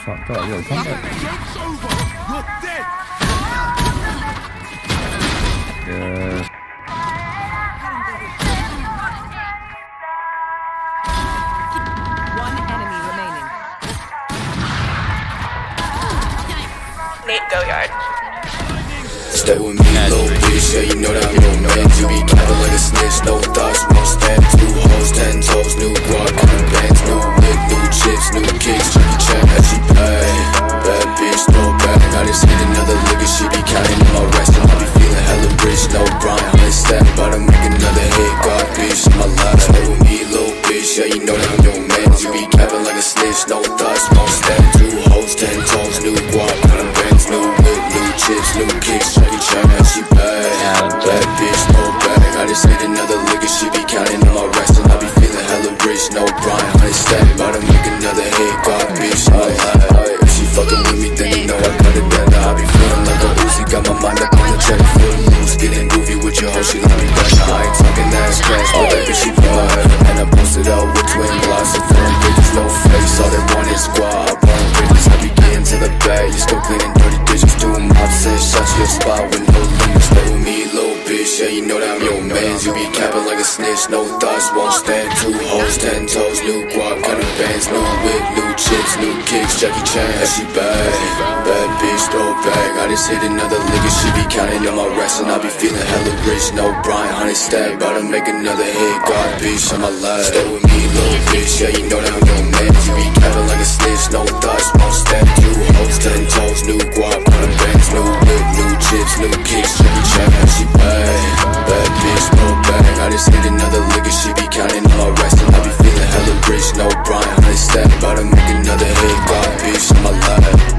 fucked up. Yo, come back. Yeah. One enemy remaining. Nate Goyard. Stay with me, little bitch, yeah, you know that I'm your man You be capping like yeah, you know that I'm your man. You be capping like a snitch, no thoughts, won't stand Two hoes, ten toes, new guac, new bands New whip, new chips, new kicks. Jackie Chan, that she bad. Bad bitch, no bag. I just hit another liquor, she be counting on my rest your spot with no limits me, little bitch, yeah, you know that I'm your man. You be capping like a snitch, no thoughts, won't stand. Two hoes, ten toes, new guap, kind of bands New whip, new chips, new kicks, Jackie Chan, yeah, she bad Bad bitch, throw bag, I just hit another liquor She be counting on my rest and I be feeling hella rich. No Brian, honey stack, about to make another hit. God, bitch, on my life Stay with me, little bitch, yeah, you know that I'm You know they hate God, peace in my life